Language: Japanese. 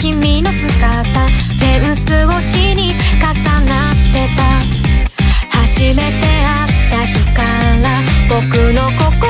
君の姿フェンス越しに重なってた。初めて会った日から僕の心